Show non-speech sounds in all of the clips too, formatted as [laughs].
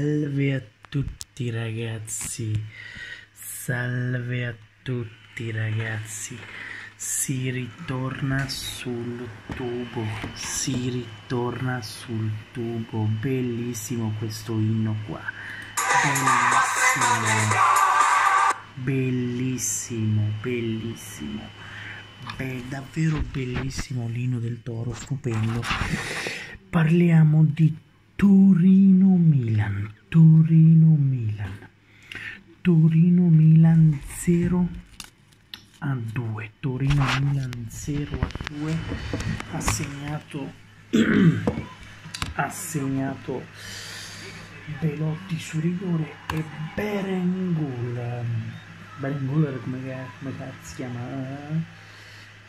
Salve a tutti ragazzi, salve a tutti ragazzi, si ritorna sul tubo, si ritorna sul tubo, bellissimo questo inno qua, bellissimo, bellissimo, bellissimo, Beh, davvero bellissimo l'inno del toro, stupendo. Parliamo di Torino-Milan, Torino-Milan, Torino-Milan 0 a 2, Torino-Milan 0 a 2, ha segnato, [clears throat] ha segnato Belotti su rigore e Berengul, Berengul come, come si chiama?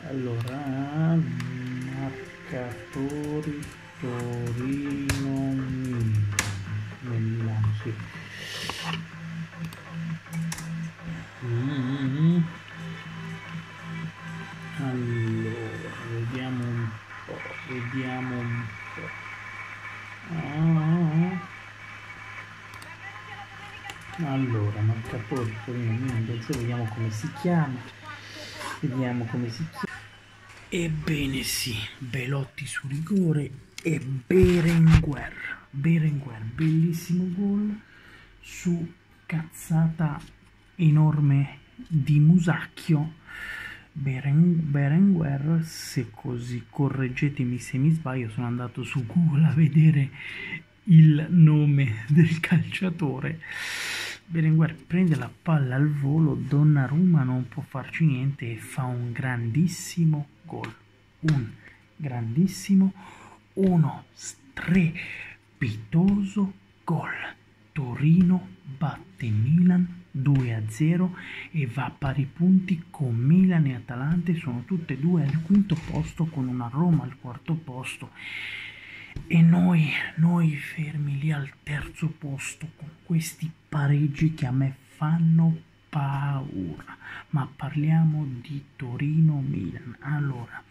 Allora, marcatori Torino Milano sì. Mm-hmm. allora vediamo un po' vediamo un po' ah. allora marcatore Torino Milano vediamo come si chiama vediamo come si chiama ebbene sì Belotti su rigore e Berenguer. Berenguer, bellissimo gol su cazzata enorme di Musacchio. Beren, Berenguer, se così correggetemi se mi sbaglio, sono andato su Google a vedere il nome del calciatore. Berenguer prende la palla al volo, Donnarumma non può farci niente e fa un grandissimo gol. Un grandissimo gol uno strepitoso gol. Torino batte Milan 2 a 0 e va a pari punti con Milan e Atalante, sono tutte e due al quinto posto con una Roma al quarto posto. E noi, noi fermi lì al terzo posto con questi pareggi che a me fanno paura. Ma parliamo di Torino-Milan. Allora,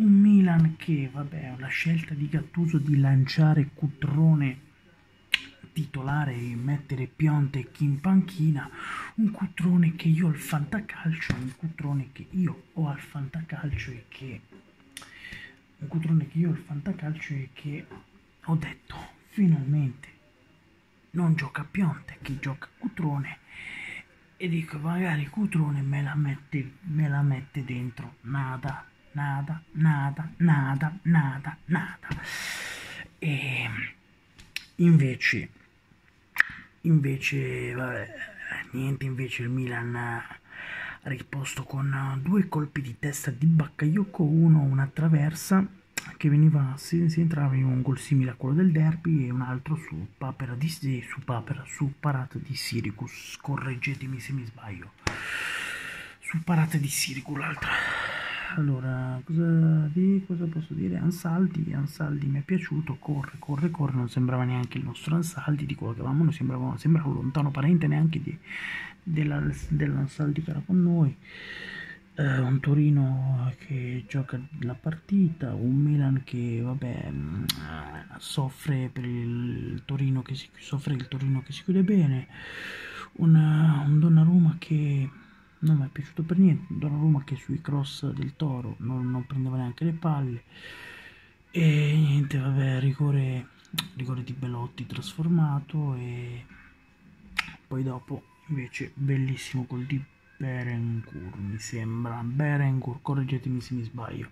un Milan che, vabbè, la scelta di Gattuso di lanciare Cutrone titolare e mettere Piontek in panchina, un cutrone che io ho al fantacalcio, un cutrone che io ho al fantacalcio e che un cutrone che io ho al fantacalcio e che ho detto finalmente non gioca Piontek, gioca Cutrone. E dico magari Cutrone me la mette, me la mette dentro, nada, nada, nada, nada, nada, nada. E invece, invece, vabbè, niente, invece il Milan ha risposto con due colpi di testa di Bakayoko, uno una traversa che veniva, si, si, entrava in un gol simile a quello del derby e un altro su Papera di, su, Papera, su parata di Siricus, correggetemi se mi sbaglio, su parata di Siricus l'altra allora cosa, di, cosa posso dire? Ansaldi Ansaldi mi è piaciuto corre corre corre non sembrava neanche il nostro Ansaldi di quello che avevamo noi sembrava, sembrava un lontano parente neanche di, della, dell'Ansaldi che era con noi. Eh, un Torino che gioca la partita un Milan che vabbè mm, soffre per il Torino che si, soffre il Torino che si chiude bene un, un Donnarumma che non mi è piaciuto per niente. Donnarumma che sui cross del Toro non, non, prendeva neanche le palle. E niente vabbè rigore, rigore di Belotti trasformato e poi dopo invece bellissimo col di Berengur mi sembra. Berengur correggetemi se mi sbaglio.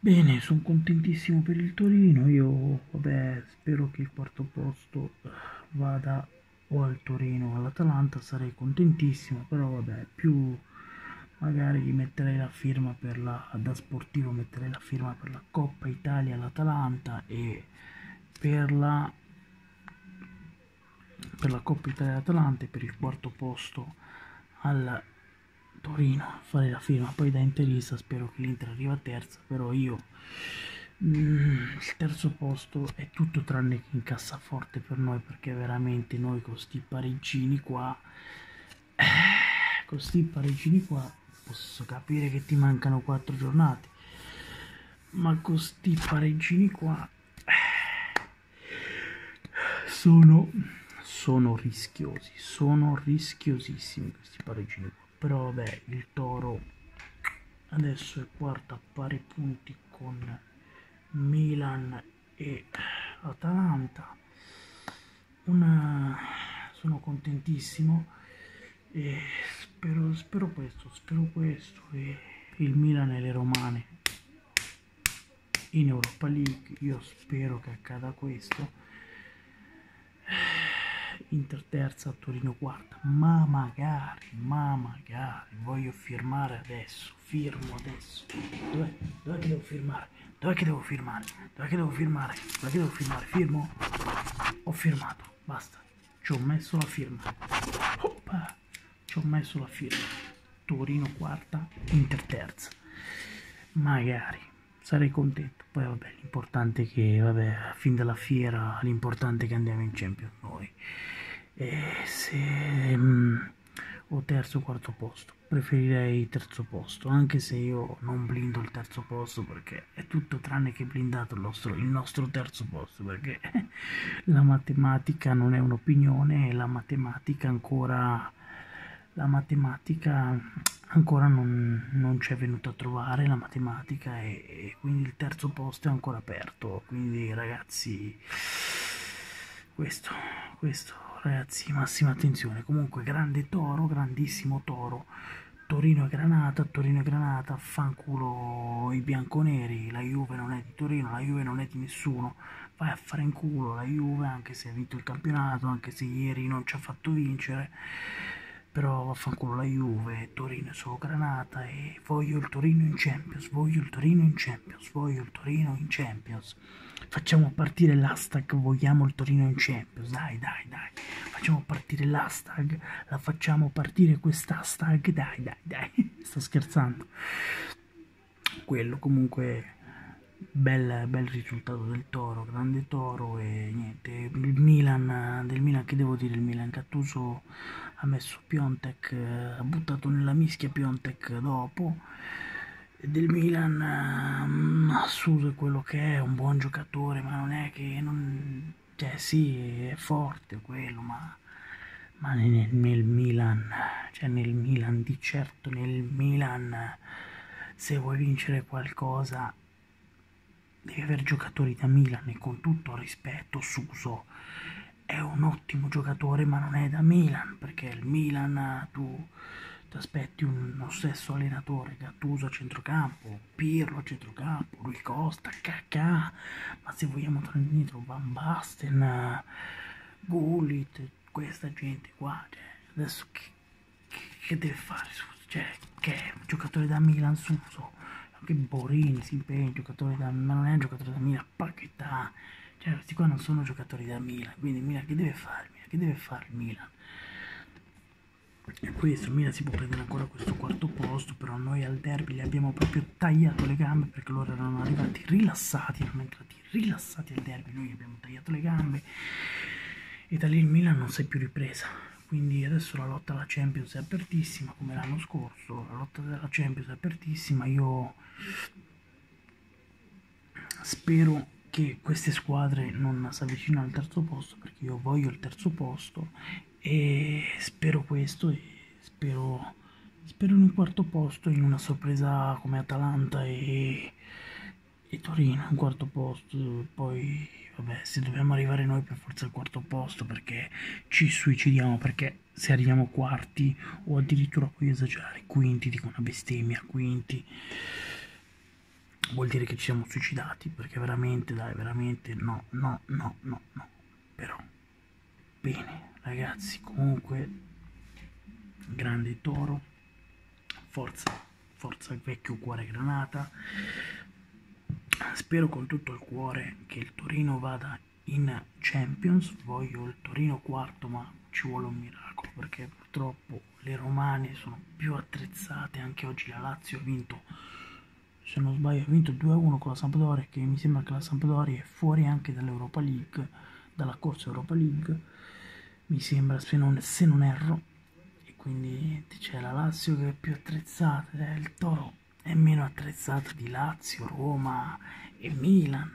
Bene sono contentissimo per il Torino. Io vabbè spero che il quarto posto vada o al Torino o all'Atalanta sarei contentissimo però vabbè più magari metterei la firma per la da sportivo metterei la firma per la Coppa Italia all'Atalanta e per la per la Coppa Italia all'Atalanta e per il quarto posto al Torino farei la firma. Poi da interista spero che l'Inter arriva terza però io Mm, il terzo posto è tutto tranne che in cassaforte per noi perché veramente noi con sti pareggini qua eh, con sti pareggini qua posso capire che ti mancano quattro giornate. Ma con sti pareggini qua eh, sono, sono rischiosi, sono rischiosissimi questi pareggini però vabbè il Toro adesso è quarta a pari punti con Milan e Atalanta. Una sono contentissimo e spero, spero questo spero questo e il Milan e le romane in Europa League. Io spero che accada questo Inter terza, Torino quarta, ma magari, ma magari, voglio firmare adesso, firmo adesso. Dov'è? Dov'è che devo firmare? Dov'è che devo firmare? Dov'è che devo firmare? Dov'è che devo firmare? Firmo? Ho firmato, basta. Ci ho messo la firma. Oppa! Ci ho messo la firma. Torino quarta, Inter terza. Magari, sarei contento. Poi vabbè, l'importante è che, vabbè, fin dalla fiera, l'importante è che andiamo in Champions noi. E se um, o terzo o quarto posto, preferirei terzo posto, anche se io non blindo il terzo posto perché è tutto tranne che blindato il nostro, il nostro terzo posto, perché [laughs] la matematica non è un'opinione, la matematica ancora la matematica ancora non, non ci è venuta a trovare la matematica e, e, quindi il terzo posto è ancora aperto. Quindi ragazzi questo questo ragazzi massima attenzione. Comunque grande toro grandissimo toro. Torino e Granata, Torino e Granata, fanculo i bianconeri, la Juve non è di Torino, la Juve non è di nessuno, vai a fare in culo la Juve anche se ha vinto il campionato, anche se ieri non ci ha fatto vincere, però vaffanculo la Juve, Torino è solo Granata e voglio il Torino in Champions, voglio il Torino in Champions, voglio il Torino in Champions. Facciamo partire l'hashtag vogliamo il Torino in Champions, dai dai dai, facciamo partire l'hashtag, la facciamo partire quest'hashtag, dai dai dai, [laughs] sto scherzando. Quello comunque bel, bel risultato del Toro, grande Toro e niente, il Milan, del Milan che devo dire, il Milan Cattuso ha messo Piontek, ha buttato nella mischia Piontek dopo, del Milan Assuso è quello che è, un buon giocatore, ma non è che non, cioè sì, è forte quello, ma ma nel, nel, Milan, cioè nel Milan, di certo nel Milan, se vuoi vincere qualcosa devi avere giocatori da Milan e con tutto rispetto Suso è un ottimo giocatore ma non è da Milan perché il Milan tu ti aspetti uno stesso allenatore Gattuso a centrocampo Pirlo a centrocampo Rui Costa Cacà ma se vogliamo tornare indietro Van Basten Gullit questa gente qua cioè, adesso che, che, che, deve fare cioè che è un giocatore da Milan Suso anche Borini si impegna, giocatore da ma non è un giocatore da Milan, Paquetà, cioè questi qua non sono giocatori da Milan, quindi Milan che deve fare? Milan, che deve fare il Milan? E questo, Milan si può prendere ancora questo quarto posto, però noi al derby gli abbiamo proprio tagliato le gambe perché loro erano arrivati rilassati, erano entrati rilassati al derby, noi gli abbiamo tagliato le gambe e da lì il Milan non si è più ripresa. Quindi adesso la lotta alla Champions è apertissima come l'anno scorso la lotta della Champions è apertissima io spero che queste squadre non si avvicinino al terzo posto perché io voglio il terzo posto e spero questo e spero, spero in un quarto posto in una sorpresa come Atalanta e, e Torino un quarto posto. Poi vabbè, se dobbiamo arrivare noi per forza al quarto posto perché ci suicidiamo, perché se arriviamo quarti o addirittura puoi esagerare, quinti, dico una bestemmia, quinti, vuol dire che ci siamo suicidati, perché veramente, dai, veramente, no, no, no, no, no, però, bene, ragazzi, comunque, grande toro, forza, forza vecchio cuore granata, spero con tutto il cuore che il Torino vada in Champions. Voglio il Torino quarto ma ci vuole un miracolo perché purtroppo le romane sono più attrezzate. Anche oggi la Lazio ha vinto se non sbaglio ha vinto 2-1 con la Sampdoria che mi sembra che la Sampdoria è fuori anche dall'Europa League dalla corsa Europa League mi sembra se non, se non erro. E quindi c'è la Lazio che è più attrezzata eh, il Toro è meno attrezzata di Lazio, Roma e Milan,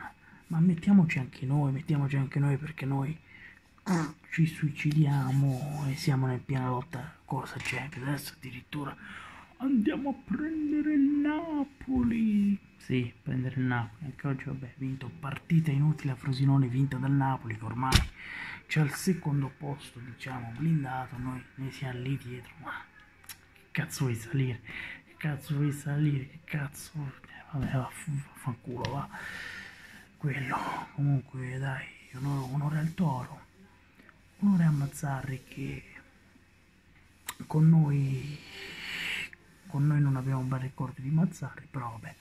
ma mettiamoci anche noi, mettiamoci anche noi perché noi ci suicidiamo e siamo nel piena lotta cosa c'è adesso addirittura andiamo a prendere il Napoli sì prendere il Napoli. Anche oggi vabbè vinto partita inutile a Frosinone vinta dal Napoli che ormai c'è al secondo posto diciamo blindato. Noi ne siamo lì dietro ma che cazzo vuoi salire? Che cazzo vuoi salire? Che cazzo? Vabbè va, fanculo va. Quello comunque dai onore, onore al toro. Onore a Mazzarri che con noi con noi non abbiamo un bel ricordo di Mazzarri però vabbè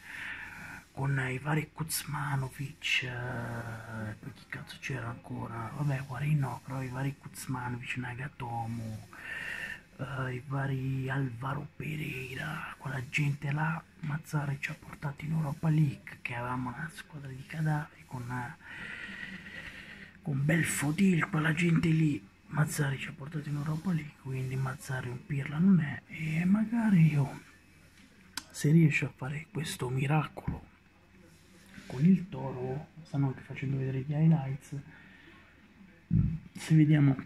con i vari Kuzmanovic eh, poi chi cazzo c'era ancora vabbè Guarin no però i vari Kuzmanovic Nagatomo eh, i vari Alvaro Pereira quella gente là Mazzarri ci ha portato in Europa League che avevamo una squadra di cadaveri con con Belfodil, quella gente lì. Mazzari ci ha portato in Europa League, quindi Mazzari un pirla non è. E magari io, se riesce a fare questo miracolo con il toro, stanno anche facendo vedere gli highlights, se vediamo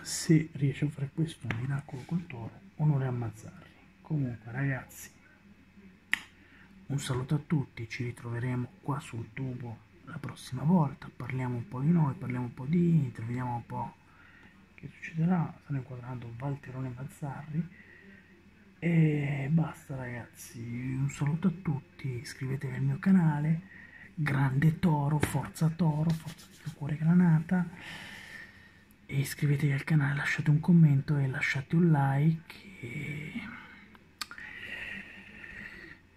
se riesce a fare questo miracolo col toro, onore a Mazzari. Comunque ragazzi, un saluto a tutti, ci ritroveremo qua sul tubo la prossima volta parliamo un po' di noi, parliamo un po' di Inter, vediamo un po' che succederà. Stanno inquadrando Valterone Mazzarri. E basta ragazzi, un saluto a tutti, iscrivetevi al mio canale, grande toro, forza toro, forza del cuore granata. E iscrivetevi al canale, lasciate un commento e lasciate un like. E...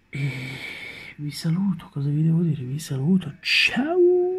e vi saluto, cosa vi devo dire? Vi saluto, ciao!